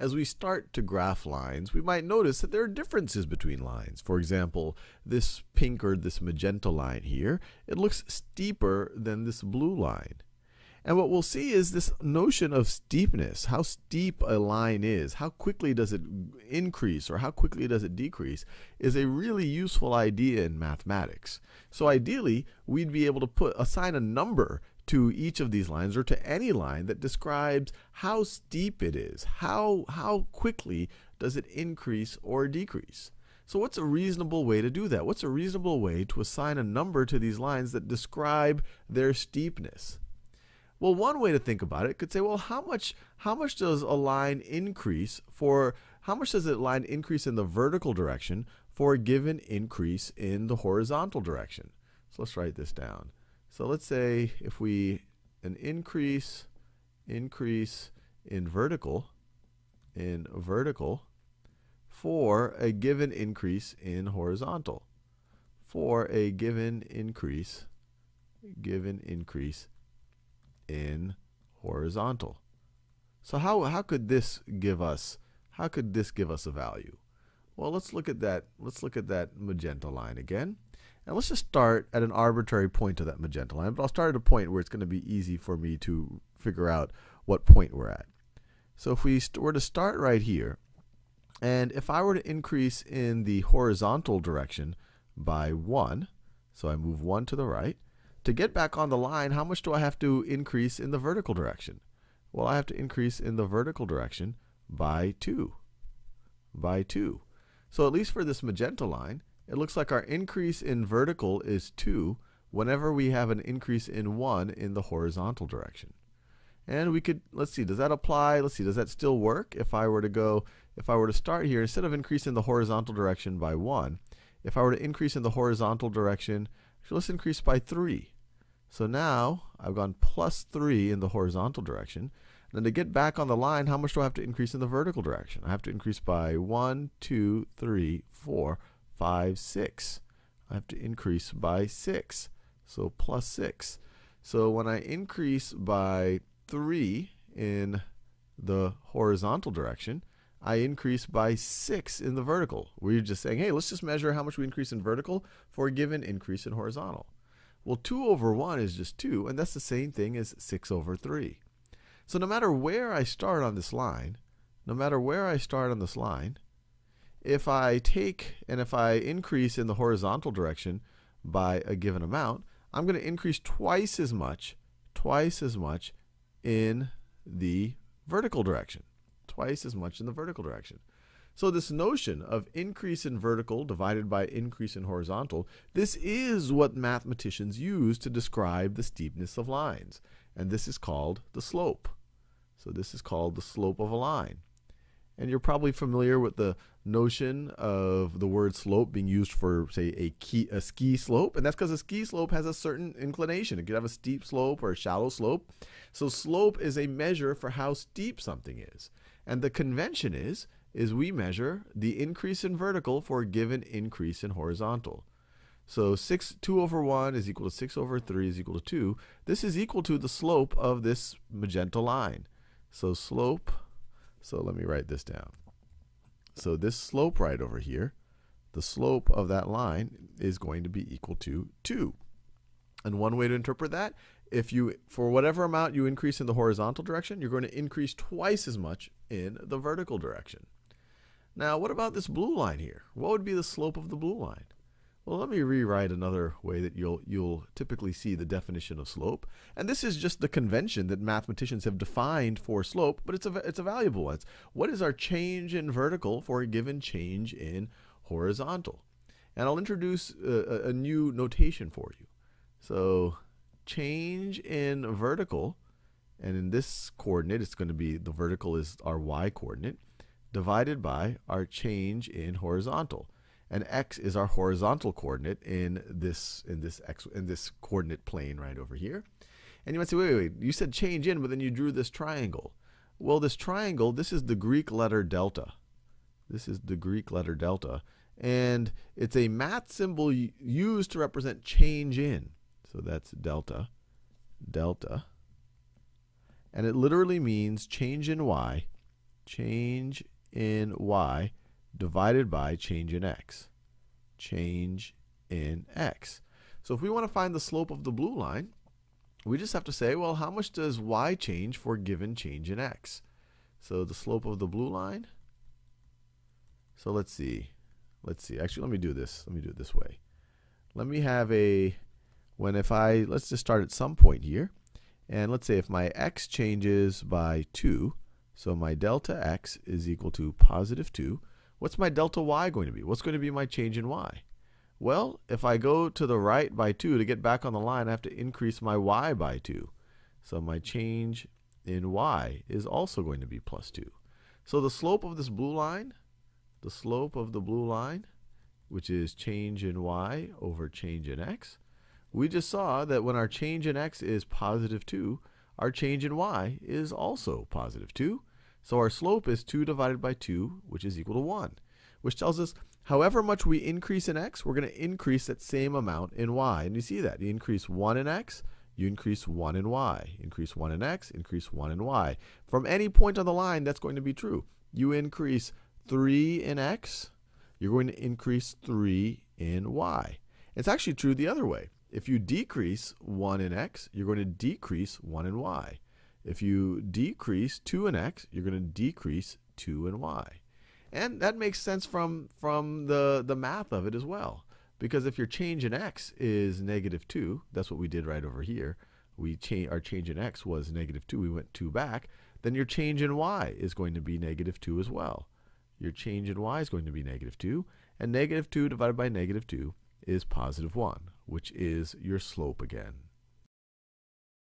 as we start to graph lines, we might notice that there are differences between lines. For example, this pink or this magenta line here, it looks steeper than this blue line. And what we'll see is this notion of steepness, how steep a line is, how quickly does it increase or how quickly does it decrease, is a really useful idea in mathematics. So ideally, we'd be able to put assign a number to each of these lines or to any line that describes how steep it is, how, how quickly does it increase or decrease. So what's a reasonable way to do that? What's a reasonable way to assign a number to these lines that describe their steepness? Well, one way to think about it could say, well, how much how much does a line increase for how much does a line increase in the vertical direction for a given increase in the horizontal direction? So let's write this down. So let's say if we an increase increase in vertical in vertical for a given increase in horizontal for a given increase given increase in horizontal. So how, how could this give us how could this give us a value? Well, let's look at that let's look at that magenta line again. And let's just start at an arbitrary point of that magenta line, but I'll start at a point where it's going to be easy for me to figure out what point we're at. So if we were to start right here, and if I were to increase in the horizontal direction by 1, so I move 1 to the right, to get back on the line, how much do I have to increase in the vertical direction? Well, I have to increase in the vertical direction by 2. By 2. So at least for this magenta line, it looks like our increase in vertical is 2 whenever we have an increase in 1 in the horizontal direction. And we could, let's see, does that apply? Let's see, does that still work? If I were to go, if I were to start here, instead of increasing the horizontal direction by 1, if I were to increase in the horizontal direction, so let's increase by 3. So now I've gone plus 3 in the horizontal direction. Then to get back on the line, how much do I have to increase in the vertical direction? I have to increase by 1, 2, 3, 4, 5, 6. I have to increase by 6. So plus 6. So when I increase by 3 in the horizontal direction, I increase by 6 in the vertical. We're just saying, hey, let's just measure how much we increase in vertical for a given increase in horizontal. Well, 2 over 1 is just 2, and that's the same thing as 6 over 3. So no matter where I start on this line, no matter where I start on this line, if I take and if I increase in the horizontal direction by a given amount, I'm going to increase twice as much, twice as much in the vertical direction. Twice as much in the vertical direction. So this notion of increase in vertical divided by increase in horizontal, this is what mathematicians use to describe the steepness of lines. And this is called the slope. So this is called the slope of a line. And you're probably familiar with the notion of the word slope being used for, say, a, key, a ski slope. And that's because a ski slope has a certain inclination. It could have a steep slope or a shallow slope. So slope is a measure for how steep something is. And the convention is is we measure the increase in vertical for a given increase in horizontal. So 6, 2 over 1 is equal to 6 over 3 is equal to 2. This is equal to the slope of this magenta line. So slope, so let me write this down. So this slope right over here, the slope of that line is going to be equal to 2. And one way to interpret that, if you, for whatever amount you increase in the horizontal direction, you're going to increase twice as much in the vertical direction. Now, what about this blue line here? What would be the slope of the blue line? Well, let me rewrite another way that you'll, you'll typically see the definition of slope. And this is just the convention that mathematicians have defined for slope, but it's a, it's a valuable one. It's what is our change in vertical for a given change in horizontal? And I'll introduce a, a new notation for you. So change in vertical, and in this coordinate, it's going to be the vertical is our y coordinate divided by our change in horizontal. And x is our horizontal coordinate in this in this x in this coordinate plane right over here. And you might say, wait, wait, wait, you said change in, but then you drew this triangle. Well, this triangle, this is the Greek letter delta. This is the Greek letter delta. And it's a math symbol used to represent change in. So that's delta, delta. And it literally means change in y change in y divided by change in x. Change in x. So if we want to find the slope of the blue line, we just have to say, well, how much does y change for given change in x? So the slope of the blue line. So let's see. Let's see. Actually, let me do this. Let me do it this way. Let me have a, when if I, let's just start at some point here. And let's say if my x changes by 2, so my delta x is equal to positive 2, what's my delta y going to be? What's going to be my change in y? Well, if I go to the right by 2 to get back on the line, I have to increase my y by 2. So my change in y is also going to be plus 2. So the slope of this blue line, the slope of the blue line, which is change in y over change in x, we just saw that when our change in x is positive 2, our change in y is also positive 2. So our slope is 2 divided by 2, which is equal to 1, which tells us however much we increase in x, we're going to increase that same amount in y. And you see that. You increase 1 in x, you increase 1 in y. Increase 1 in x, increase 1 in y. From any point on the line, that's going to be true. You increase 3 in x, you're going to increase 3 in y. It's actually true the other way. If you decrease 1 in x, you're going to decrease 1 in y. If you decrease 2 in x, you're going to decrease 2 in y. And that makes sense from, from the, the math of it as well. Because if your change in x is negative 2, that's what we did right over here. We cha our change in x was negative 2, we went 2 back. Then your change in y is going to be negative 2 as well. Your change in y is going to be negative 2. And negative 2 divided by negative 2 is positive 1 which is your slope again.